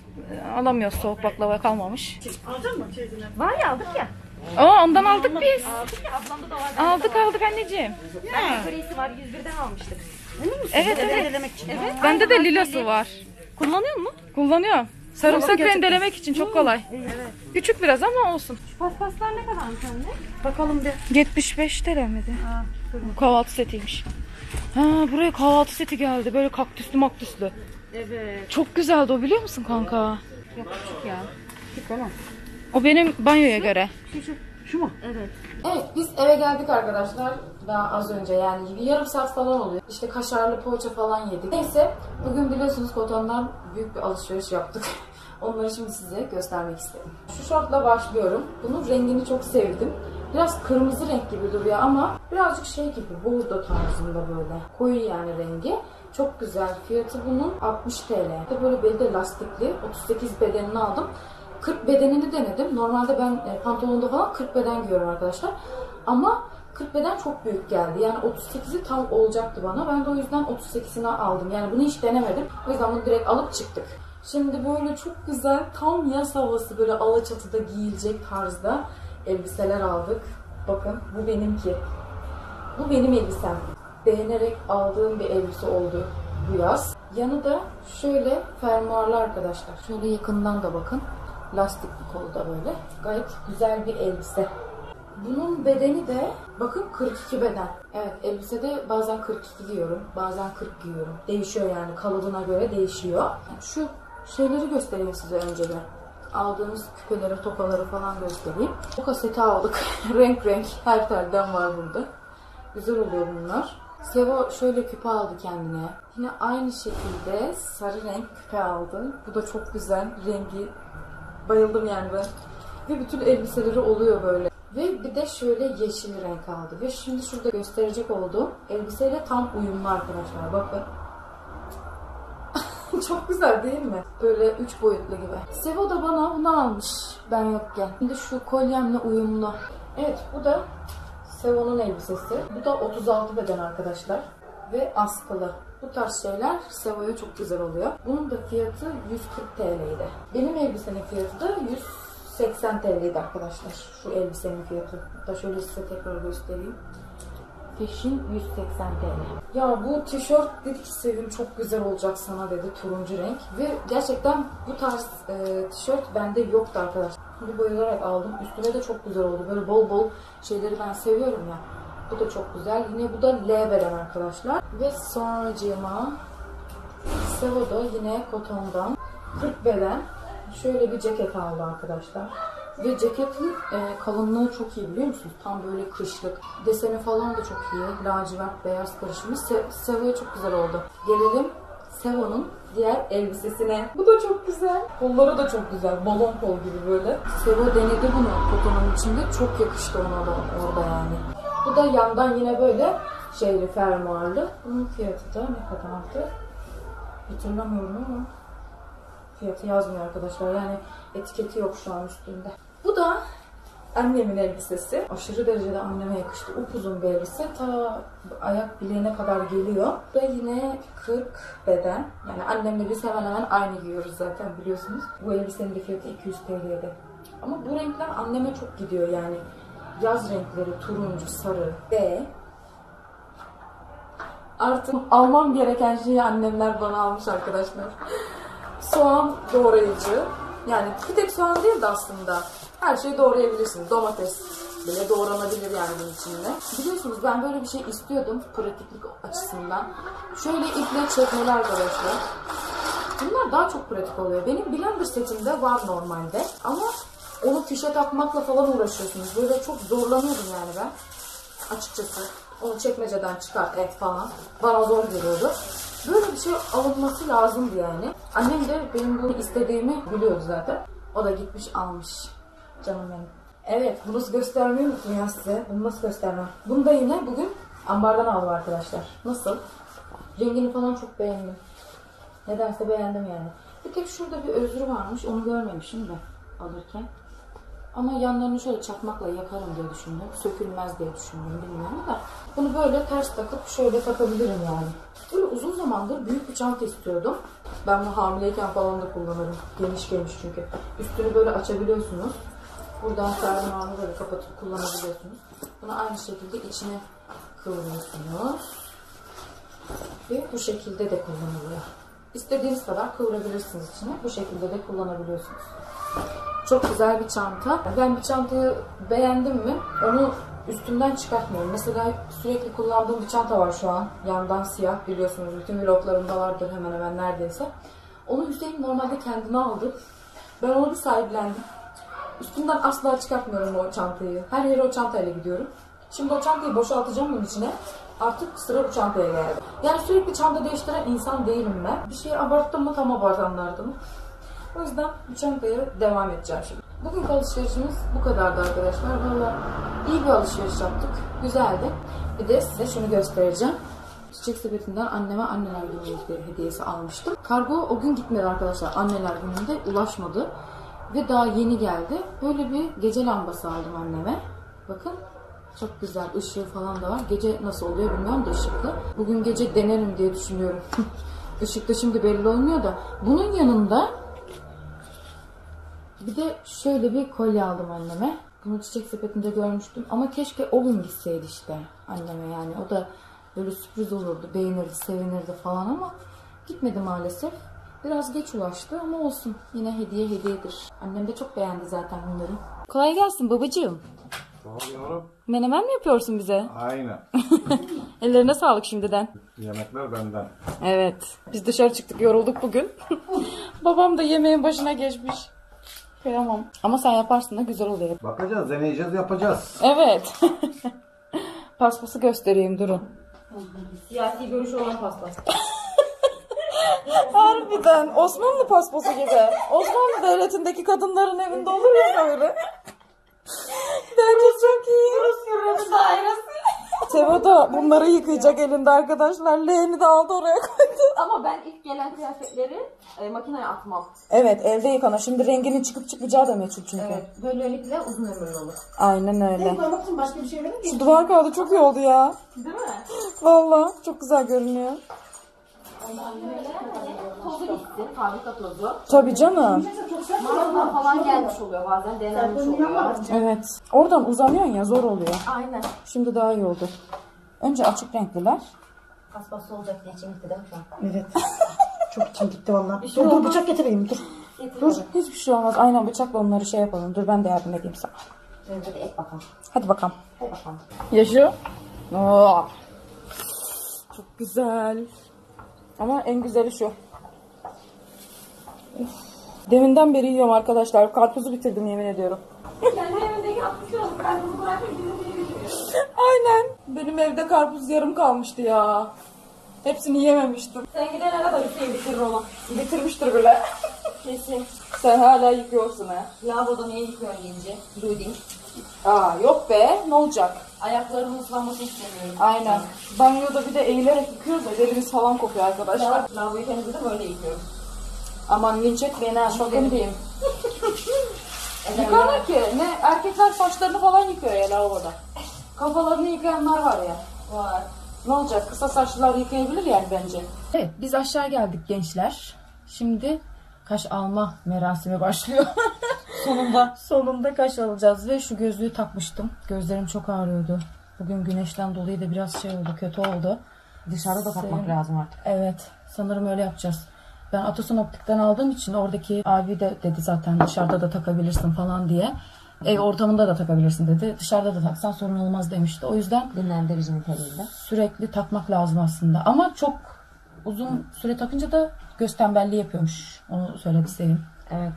Speaker 1: Alamıyoruz soğuk baklava kalmamış.
Speaker 3: Alacak mısın çeyizini?
Speaker 2: Var ya aldık ya.
Speaker 1: Aa ondan aldık biz.
Speaker 2: Aldık ya ablamda da var.
Speaker 1: Aldık aldık anneciğim.
Speaker 2: Ben grisi var 101'den almıştık.
Speaker 1: Evet evet.
Speaker 3: Rendelemek için.
Speaker 2: Evet.
Speaker 1: Bende de lilosu var.
Speaker 2: Kullanıyor mu?
Speaker 1: Kullanıyorum. Sarımsak rendelemek için çok kolay.
Speaker 2: Evet.
Speaker 1: Küçük biraz ama olsun.
Speaker 2: Şu paspaslar ne kadarmış anne?
Speaker 1: Bakalım bir. 75 TL miydi?
Speaker 2: Ha,
Speaker 1: Bu kahvaltı setiymiş. Ha buraya kahvaltı seti geldi. Böyle kaktüslü maktüslü.
Speaker 2: Evet.
Speaker 1: Çok güzeldi o biliyor musun kanka?
Speaker 2: Yok küçük ya. Küçük ama.
Speaker 1: O benim banyoya göre.
Speaker 2: Şu şu.
Speaker 3: Şu mu?
Speaker 2: Evet.
Speaker 1: Evet biz eve geldik arkadaşlar. Daha az önce yani yarım saat falan oluyor. İşte kaşarlı poğaça falan yedik. Neyse bugün biliyorsunuz Koton'dan büyük bir alışveriş yaptık. Onları şimdi size göstermek istedim. Şu şortla başlıyorum. Bunun rengini çok sevdim. Biraz kırmızı renk gibi duruyor ama birazcık şey gibi bordo tarzında böyle. Koyu yani rengi. Çok güzel. Fiyatı bunun 60 TL. De böyle beli de lastikli. 38 bedenini aldım. 40 bedenini denedim. Normalde ben e, pantolonda falan 40 beden giyiyorum arkadaşlar. Ama 40 beden çok büyük geldi. Yani 38'i tam olacaktı bana. Ben de o yüzden 38'ini aldım. Yani bunu hiç denemedim. O yüzden bunu direkt alıp çıktık. Şimdi böyle çok güzel tam yaz havası böyle Alaçatı'da giyilecek tarzda elbiseler aldık. Bakın bu benimki. Bu benim elbisem. Beğenerek aldığım bir elbise oldu bu yaz. Yanı da şöyle fermuarlı arkadaşlar. Şöyle yakından da bakın. Lastikli kolu da böyle. Gayet güzel bir elbise. Bunun bedeni de bakın 42 beden. Evet elbisede bazen 42 giyiyorum. Bazen 40 giyiyorum. Değişiyor yani kalıbına göre değişiyor. Şu şeyleri göstereyim size önceden. Aldığımız küpeleri, tokaları falan göstereyim. Bu kaseti aldık. renk renk. Her telden var burada. Güzel oluyor bunlar. Sevo şöyle küpe aldı kendine. Yine aynı şekilde sarı renk küpe aldı. Bu da çok güzel. Rengi bayıldım yani ben. Ve bütün elbiseleri oluyor böyle. Ve bir de şöyle yeşil renk aldı. Ve şimdi şurada gösterecek olduğum elbiseyle tam uyumlu arkadaşlar. Bakın. Çok güzel değil mi? Böyle üç boyutlu gibi. Sevo da bana bunu almış ben yokken. Şimdi şu kolyemle uyumlu. Evet bu da Sevo'nun elbisesi. Bu da 36 beden arkadaşlar. Ve askılı. Bu tarz şeyler Sevo'ya çok güzel oluyor. Bunun da fiyatı 140 TL'ydi. Benim elbisenin fiyatı da 180 TL'ydi arkadaşlar. Şu elbisenin fiyatı. Hatta şöyle size tekrar göstereyim. Peşin 180 TL. Ya bu tişört dedi ki Sevim çok güzel olacak sana dedi turuncu renk. Ve gerçekten bu tarz e, tişört bende yoktu arkadaşlar. Şimdi boyayarak aldım. Üstüne de çok güzel oldu. Böyle bol bol şeyleri ben seviyorum ya. Bu da çok güzel. Yine bu da L beden arkadaşlar. Ve sonracığıma Sevo'da yine kotondan 40 beden şöyle bir ceket aldı arkadaşlar. Ve ceketin e, kalınlığı çok iyi biliyor musunuz? Tam böyle kışlık. Deseni falan da çok iyi. Lacivert beyaz karışımı. Se Sevo'ya çok güzel oldu. Gelelim Sevo'nun diğer elbisesine. Bu da çok güzel. Kolları da çok güzel. Balon kol gibi böyle. Sevo denedi bunu kotonun içinde. Çok yakıştı ona da orada yani. Bu da yandan yine böyle şeyli fermuarlı. Bunun fiyatı da ne kadardı? Hatırlamıyorum ama fiyatı yazmıyor arkadaşlar. Yani etiketi yok şu an üstünde. Bu da annemin elbisesi. Aşırı derecede anneme yakıştı. Upuzun bir elbise. Ta ayak bileğine kadar geliyor. Da yine 40 beden. Yani annemle biz hemen hemen aynı giyiyoruz zaten biliyorsunuz. Bu elbisenin de fiyatı 200 TL'de. Ama bu renkler anneme çok gidiyor yani. Yaz renkleri turuncu, sarı ve artık almam gereken şeyi annemler bana almış arkadaşlar. Soğan doğrayıcı. Yani bir tek soğan değil de aslında. Her şeyi doğrayabilirsiniz. Domates bile doğranabilir yani bunun içinde. Biliyorsunuz ben böyle bir şey istiyordum pratiklik açısından. Şöyle iple çekmeli arkadaşlar. Bunlar daha çok pratik oluyor. Benim blender setimde var normalde. Ama onu fişe takmakla falan uğraşıyorsunuz. Böyle çok zorlanıyordum yani ben. Açıkçası. Onu çekmeceden çıkar et falan. Bana zor geliyordu. Böyle bir şey alınması lazımdı yani. Annem de benim bunu istediğimi biliyordu zaten. O da gitmiş almış. Canım benim. Evet bunu göstermeyi unuttum ya size. Bunu nasıl göstermem? Bunu da yine bugün ambardan aldım arkadaşlar. Nasıl? Rengini falan çok beğendim. Nedense beğendim yani. Bir tek şurada bir özrü varmış. Onu görmemişim de alırken. Ama yanlarını şöyle çakmakla yaparım diye düşündüm. Sökülmez diye düşündüm bilmiyorum da. Bunu böyle ters takıp şöyle takabilirim yani. Böyle uzun zamandır büyük bir çanta istiyordum. Ben bunu hamileyken falan da kullanırım. Geniş geniş çünkü. Üstünü böyle açabiliyorsunuz. Buradan fermuarını böyle kapatıp kullanabiliyorsunuz. Bunu aynı şekilde içine kıvırıyorsunuz. Ve bu şekilde de kullanılıyor. İstediğiniz kadar kıvırabilirsiniz içine. Bu şekilde de kullanabiliyorsunuz. Çok güzel bir çanta. Ben bir çantayı beğendim mi onu üstümden çıkartmıyorum. Mesela sürekli kullandığım bir çanta var şu an. Yandan siyah biliyorsunuz. Bütün vloglarımda vardır hemen hemen neredeyse. Onu Hüseyin normalde kendine aldı. Ben onu bir sahiplendim. Üstümden asla çıkartmıyorum o çantayı. Her yere o çantayla gidiyorum. Şimdi o çantayı boşaltacağım bunun içine. Artık sıra bu çantaya geldi. Yani sürekli çanta değiştiren insan değilim ben. Bir şey abarttım mı tam abartanlardım. O yüzden bu çantaya devam edeceğim şimdi. Bugünkü alışverişimiz bu kadardı arkadaşlar. Valla iyi bir alışveriş yaptık. Güzeldi. Bir de size şunu göstereceğim. Çiçek sepetinden anneme anneler günü hediyesi almıştım. Kargo o gün gitmedi arkadaşlar. Anneler gününde ulaşmadı. Ve daha yeni geldi. Böyle bir gece lambası aldım anneme. Bakın çok güzel ışığı falan da var. Gece nasıl oluyor bilmiyorum da ışıklı. Bugün gece denerim diye düşünüyorum. Işıkta şimdi belli olmuyor da. Bunun yanında bir de şöyle bir kolye aldım anneme. Bunu çiçek sepetinde görmüştüm ama keşke o gün gitseydi işte anneme yani. O da böyle sürpriz olurdu, beğenirdi, sevinirdi falan ama gitmedi maalesef. Biraz geç ulaştı ama olsun. Yine hediye hediyedir. Annem de çok beğendi zaten bunları. Kolay gelsin babacığım.
Speaker 4: Sağ ol yavrum.
Speaker 1: Menemen mi yapıyorsun bize?
Speaker 4: Aynen.
Speaker 1: Ellerine sağlık şimdiden.
Speaker 4: Yemekler benden.
Speaker 1: Evet. Biz dışarı çıktık yorulduk bugün. Babam da yemeğin başına geçmiş. Kıyamam. Ama sen yaparsın da güzel oluyor.
Speaker 4: Bakacağız, deneyeceğiz, yapacağız.
Speaker 1: Evet. Paspası göstereyim durun. Siyasi görüşü olan paspas. Harbiden Osmanlı paspası gibi. Osmanlı devletindeki kadınların evinde olur ya böyle. Bence çok iyi. Rus dairesi. Teva da bunları yıkayacak elinde arkadaşlar. Leğeni de aldı oraya koydu.
Speaker 2: Ama ben ilk gelen kıyafetleri e, makineye atmam.
Speaker 1: Evet elde yıkana. Şimdi renginin çıkıp çıkmayacağı da meçhul çünkü.
Speaker 2: Böylelikle uzun ömürlü olur.
Speaker 1: Aynen öyle.
Speaker 3: Koymak için başka bir şey verir mi?
Speaker 1: Şu duvar kağıdı çok iyi oldu ya.
Speaker 2: Değil mi?
Speaker 1: Valla çok güzel görünüyor.
Speaker 2: Tozu gitsin, fabrika tozu.
Speaker 1: Tabii canım.
Speaker 2: Mağazadan falan gelmiş oluyor bazen, denenmiş oluyor.
Speaker 1: Evet. Oradan uzanıyorsun ya zor oluyor.
Speaker 2: Aynen.
Speaker 1: Şimdi daha iyi oldu. Önce açık renkliler.
Speaker 2: Paspaslı olacak diye için gitti değil mi şu an?
Speaker 3: Evet. Çok içim gitti valla. Dur dur bıçak getireyim dur.
Speaker 1: Dur hiçbir şey olmaz. Aynen bıçakla onları şey yapalım. Dur ben de yardım edeyim sana.
Speaker 2: Önce de et bakalım.
Speaker 1: Hadi bakalım.
Speaker 2: Hadi bakalım.
Speaker 1: Yaşıyor. Oo. Çok güzel. Ama en güzeli şu. Üf. Deminden beri yiyorum arkadaşlar. Karpuzu bitirdim yemin ediyorum. Aynen. Benim evde karpuz yarım kalmıştı ya. Hepsini yememiştim.
Speaker 2: Sen gidene kadar Hüseyin bitirir onu.
Speaker 1: Bitirmiştir bile.
Speaker 2: Kesin.
Speaker 1: Sen hala yıkıyorsun ha.
Speaker 2: Lavaboda niye yıkıyorsun deyince? Loading.
Speaker 1: Aa yok be ne olacak?
Speaker 2: Ayaklarımın ıslanmasını istemiyorum.
Speaker 1: Aynen. Banyoda bir de eğilerek yıkıyoruz da derimiz falan kokuyor arkadaşlar.
Speaker 2: Lavaboyu temizledim öyle yıkıyorum.
Speaker 1: Aman linç etmeyin ha sakın diyeyim. Yıkanır ki. Ne erkekler saçlarını falan yıkıyor ya lavaboda. Kafalarını yıkayanlar var ya.
Speaker 2: Var.
Speaker 1: Ne olacak? Kısa saçlılar yıkayabilir yani bence. Evet biz aşağı geldik gençler. Şimdi kaş alma merasimi başlıyor.
Speaker 2: Sonunda.
Speaker 1: Sonunda kaş alacağız ve şu gözlüğü takmıştım. Gözlerim çok ağrıyordu. Bugün güneşten dolayı da biraz şey oldu, kötü oldu.
Speaker 2: Dışarıda da takmak
Speaker 1: Senin-
Speaker 2: lazım artık.
Speaker 1: Evet, sanırım öyle yapacağız. Ben Atasun Optik'ten aldığım için oradaki abi de dedi zaten dışarıda da takabilirsin falan diye. Ev ortamında da takabilirsin dedi. Dışarıda da taksan sorun olmaz demişti. O yüzden
Speaker 2: Dinlendirici niteliğinde.
Speaker 1: sürekli takmak lazım aslında. Ama çok uzun süre takınca da göz tembelliği yapıyormuş. Onu söyledi Sevim.
Speaker 2: Evet.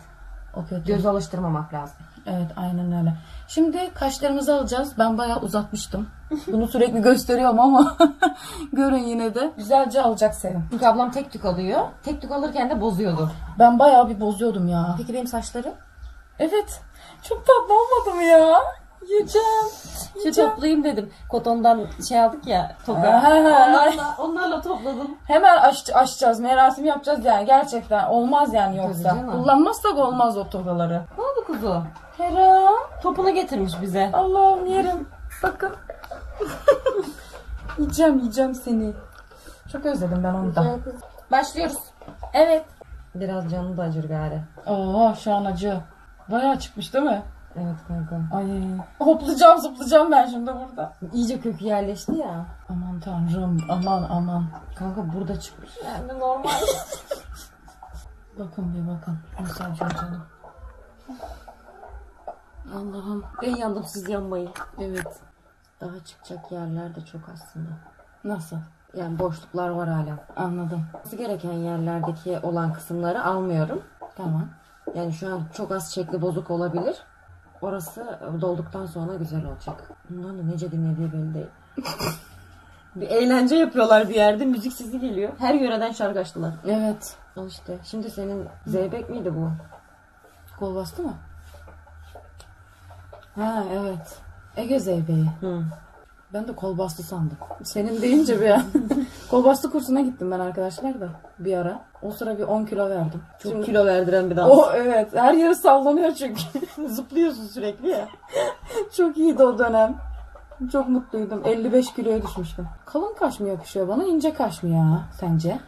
Speaker 1: O kötü.
Speaker 2: Göz alıştırmamak lazım.
Speaker 1: Evet aynen öyle. Şimdi kaşlarımızı alacağız. Ben bayağı uzatmıştım. Bunu sürekli gösteriyorum ama görün yine de. Güzelce alacak Sevim.
Speaker 2: Çünkü ablam tek tük alıyor. Tek tük alırken de bozuyordu.
Speaker 1: Ben bayağı bir bozuyordum ya.
Speaker 2: Peki benim saçlarım?
Speaker 1: Evet. Çok tatlı olmadı mı ya? Yiyeceğim. Yiyeceğim.
Speaker 2: toplayayım dedim. Kotondan şey aldık ya toka.
Speaker 1: Ha.
Speaker 2: onlarla, onlarla topladım.
Speaker 1: Hemen aç, açacağız. Merasim yapacağız yani. Gerçekten olmaz yani
Speaker 2: Tabii
Speaker 1: yoksa.
Speaker 2: canım.
Speaker 1: Kullanmazsak olmaz o tokaları.
Speaker 2: Ne oldu kuzu?
Speaker 1: Hera.
Speaker 2: Topunu getirmiş bize.
Speaker 1: Allah'ım yerim. Bakın. yiyeceğim yiyeceğim seni. Çok özledim ben onu da.
Speaker 2: Başlıyoruz.
Speaker 1: Evet.
Speaker 2: Biraz canı da acır gari.
Speaker 1: Oo şu an acı. Bayağı çıkmış değil mi?
Speaker 2: Evet kanka.
Speaker 1: Ay hoplayacağım zıplayacağım ben şimdi burada.
Speaker 2: İyice kökü yerleşti ya.
Speaker 1: Aman tanrım aman aman.
Speaker 2: Kanka burada çıkmış. Yani normal.
Speaker 1: Bakın bir bakın. Nasıl canım.
Speaker 2: Allah'ım. Ben yandım siz yanmayın.
Speaker 1: Evet.
Speaker 2: Daha çıkacak yerler de çok aslında.
Speaker 1: Nasıl?
Speaker 2: Yani boşluklar var hala.
Speaker 1: Anladım.
Speaker 2: Olması gereken yerlerdeki olan kısımları almıyorum.
Speaker 1: Tamam.
Speaker 2: Yani şu an çok az şekli bozuk olabilir. Orası dolduktan sonra güzel olacak. Bunların da nece dinlediği belli değil. bir eğlence yapıyorlar bir yerde. Müzik sesi geliyor. Her yöreden şarkı açtılar.
Speaker 1: Evet.
Speaker 2: Al işte. Şimdi senin zeybek miydi bu?
Speaker 1: Kol bastı mı? Ha evet. Ege Zeybe'yi.
Speaker 2: Hı.
Speaker 1: Ben de kol bastı sandım. Senin deyince bir an. kol bastı kursuna gittim ben arkadaşlar da bir ara. O sıra bir 10 kilo verdim.
Speaker 2: Çok kilo verdiren bir dans.
Speaker 1: O evet. Her yeri sallanıyor çünkü.
Speaker 2: Zıplıyorsun sürekli ya.
Speaker 1: Çok iyiydi o dönem. Çok mutluydum. 55 kiloya düşmüştüm. Kalın kaş mı yakışıyor bana, ince kaş mı ya sence?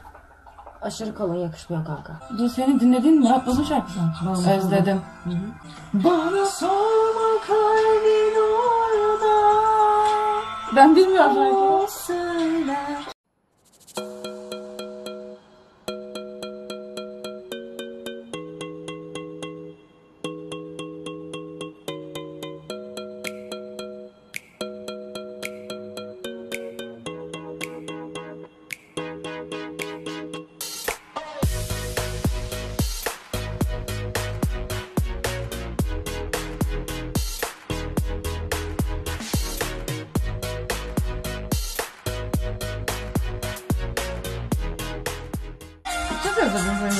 Speaker 2: Aşırı kalın yakışmıyor kanka.
Speaker 1: Dün seni dinledin mi? Murat Boz'un şarkısı. Özledim.
Speaker 3: Bana sorma orada.
Speaker 1: Ben bilmiyorum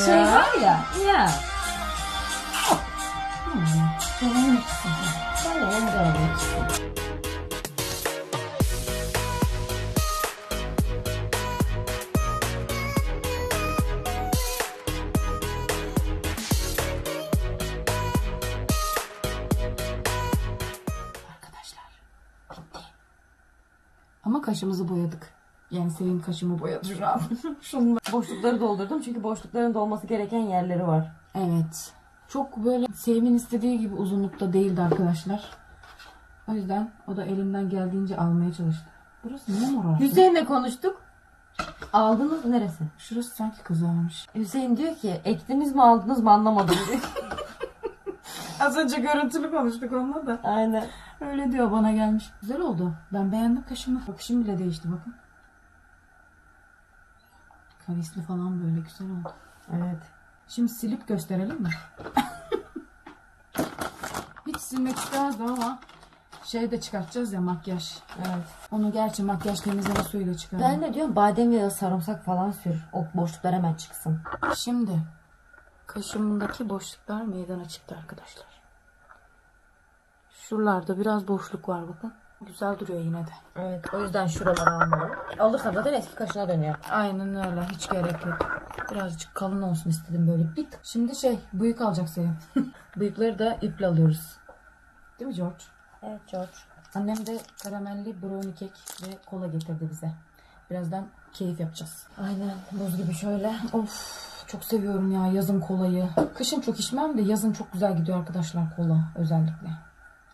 Speaker 2: Şey var ya. Ya.
Speaker 1: Arkadaşlar bitti. Ama kaşımızı boyadık. Yani Sevim kaşımı boyadı şu an.
Speaker 2: Boşlukları doldurdum çünkü boşlukların dolması gereken yerleri var.
Speaker 1: Evet. Çok böyle Sevim'in istediği gibi uzunlukta değildi arkadaşlar. O yüzden o da elinden geldiğince almaya çalıştı. Burası ne mor
Speaker 2: Hüseyin'le konuştuk. Aldınız neresi?
Speaker 1: Şurası sanki kızarmış.
Speaker 2: Hüseyin diyor ki ektiniz mi aldınız mı anlamadım diyor.
Speaker 1: Az önce görüntülü konuştuk onunla da.
Speaker 2: Aynen.
Speaker 1: Öyle diyor bana gelmiş. Güzel oldu. Ben beğendim kaşımı. Bakışım bile değişti bakın. Kavisli falan böyle güzel oldu.
Speaker 2: Evet.
Speaker 1: Şimdi silip gösterelim mi? Hiç silmek istemezdim ama şey de çıkartacağız ya makyaj.
Speaker 2: Evet.
Speaker 1: Onu gerçi makyaj temizleme suyuyla çıkaralım.
Speaker 2: Ben de diyorum badem yağı sarımsak falan sür. O boşluklar hemen çıksın.
Speaker 1: Şimdi kaşımdaki boşluklar meydana çıktı arkadaşlar. Şuralarda biraz boşluk var bakın. Güzel duruyor yine de.
Speaker 2: Evet. O yüzden şuraları almadım. Alırsan zaten eski kaşına dönüyor.
Speaker 1: Aynen öyle. Hiç gerek yok. Birazcık kalın olsun istedim böyle. Bir tık. Şimdi şey bıyık alacak Sevim. Bıyıkları da iple alıyoruz. Değil mi George?
Speaker 2: Evet George.
Speaker 1: Annem de karamelli brownie kek ve kola getirdi bize. Birazdan keyif yapacağız.
Speaker 2: Aynen. Buz gibi şöyle.
Speaker 1: Of çok seviyorum ya yazın kolayı. Kışın çok içmem de yazın çok güzel gidiyor arkadaşlar kola özellikle.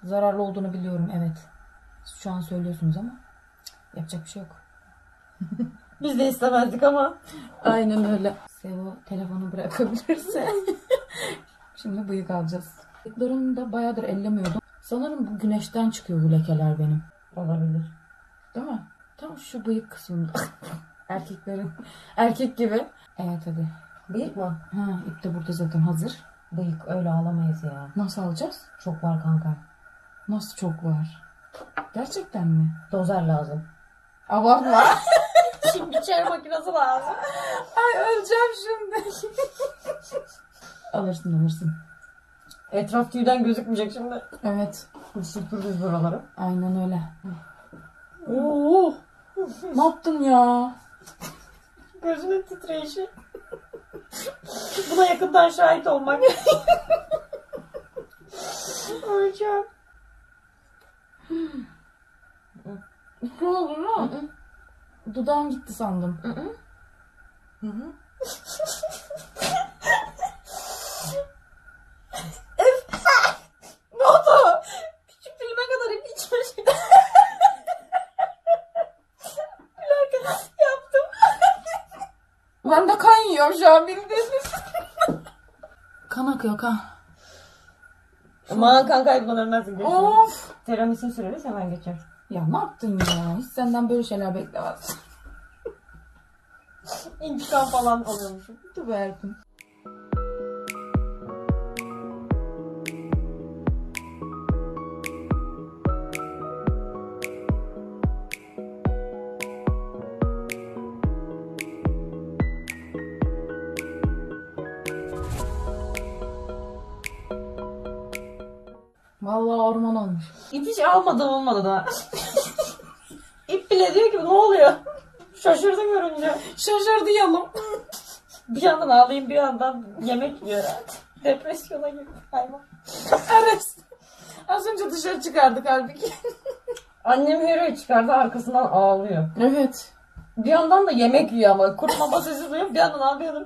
Speaker 1: Zararlı olduğunu biliyorum evet. Şu an söylüyorsunuz ama yapacak bir şey yok.
Speaker 2: Biz de istemezdik ama.
Speaker 1: Aynen öyle. Sevo telefonu bırakabilirse. Şimdi bıyık alacağız. Bıyıklarımı da bayağıdır ellemiyordum. Sanırım bu güneşten çıkıyor bu lekeler benim.
Speaker 2: Olabilir.
Speaker 1: Değil mi? Tam şu bıyık kısmında. Erkeklerin. Erkek gibi. Evet hadi.
Speaker 2: Bıyık mı?
Speaker 1: Ha ip de burada zaten hazır.
Speaker 2: Bıyık öyle alamayız ya.
Speaker 1: Nasıl alacağız?
Speaker 2: Çok var kanka.
Speaker 1: Nasıl çok var? Gerçekten mi?
Speaker 2: Dozer lazım.
Speaker 1: Abartma.
Speaker 2: Şimdi çay makinesi lazım.
Speaker 1: Ay öleceğim şimdi. alırsın alırsın.
Speaker 2: Etraf tüyden gözükmeyecek şimdi.
Speaker 1: Evet.
Speaker 2: Süpürürüz buraları.
Speaker 1: Aynen öyle. Oo. ne yaptın ya?
Speaker 2: Gözünün titreyişi. Buna yakından şahit olmak. Öleceğim.
Speaker 1: Ne olur mu? Hı -hı. Dudağım gitti sandım. Hı -hı. Hı -hı. kadar hep içmiş. Yaptım. ben de kan yiyorum şu an bildiğiniz. kan akıyor kan.
Speaker 2: Aman kan kaybına ölmezsin.
Speaker 1: Of.
Speaker 2: Teramisini süreriz hemen geçer.
Speaker 1: Ya ne yaptın ya? Hiç senden böyle şeyler beklemez.
Speaker 2: İntikam falan alıyormuşum.
Speaker 1: Dur verdim. Vallahi orman olmuş.
Speaker 2: İp hiç almadı olmadı da. Bile diyor ki ne oluyor? Şaşırdım görünce.
Speaker 1: Şaşırdı yalım.
Speaker 2: Bir yandan ağlayayım bir yandan yemek yiyor. Depresyona girdi hayvan.
Speaker 1: Evet. Az önce dışarı çıkardık halbuki.
Speaker 2: Annem Hero'yu çıkardı arkasından ağlıyor.
Speaker 1: Evet.
Speaker 2: Bir yandan da yemek yiyor ama kurt mama sesi duyuyor bir yandan ağlıyor.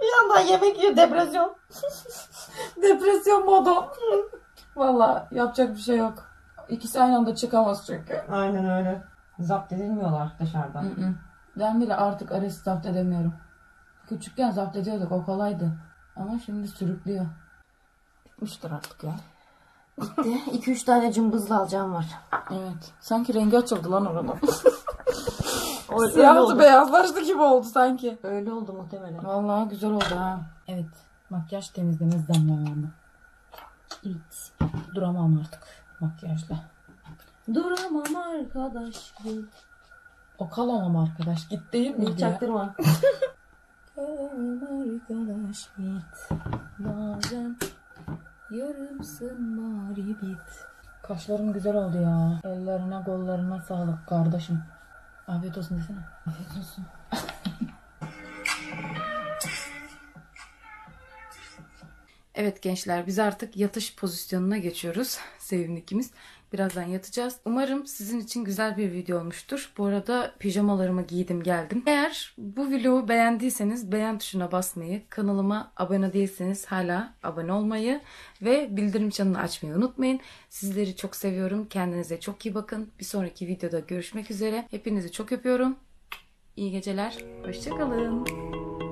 Speaker 2: bir yandan yemek yiyor depresyon.
Speaker 1: Depresyon modu. Valla yapacak bir şey yok. İkisi aynı anda çıkamaz çünkü.
Speaker 2: Aynen öyle. Zapt edilmiyorlar dışarıda.
Speaker 1: Hı hı. Ben bile artık Ares'i zapt edemiyorum. Küçükken zapt ediyorduk o kolaydı. Ama şimdi sürüklüyor. Bitmiştir artık ya.
Speaker 2: 2-3 tane cımbızla alacağım var.
Speaker 1: Evet. Sanki rengi açıldı lan orada.
Speaker 2: O öyle
Speaker 1: Siyahlı beyazlaştı gibi oldu sanki.
Speaker 2: Öyle oldu muhtemelen.
Speaker 1: Vallahi güzel oldu ha. Evet. Makyaj temizleme zamanı.
Speaker 2: Evet.
Speaker 1: Duramam artık makyajla.
Speaker 2: Duramam arkadaş.
Speaker 1: O kalamam arkadaş. Git değil ya?
Speaker 2: Çaktırma.
Speaker 1: Kalamam arkadaş git. Bazen yarımsın bari bit. Kaşlarım güzel oldu ya. Ellerine kollarına sağlık kardeşim. Afiyet olsun desene. Afiyet olsun. Evet gençler biz artık yatış pozisyonuna geçiyoruz. Sevimli ikimiz. Birazdan yatacağız. Umarım sizin için güzel bir video olmuştur. Bu arada pijamalarımı giydim geldim. Eğer bu vlogu beğendiyseniz beğen tuşuna basmayı, kanalıma abone değilseniz hala abone olmayı ve bildirim çanını açmayı unutmayın. Sizleri çok seviyorum. Kendinize çok iyi bakın. Bir sonraki videoda görüşmek üzere. Hepinizi çok öpüyorum. İyi geceler. Hoşçakalın.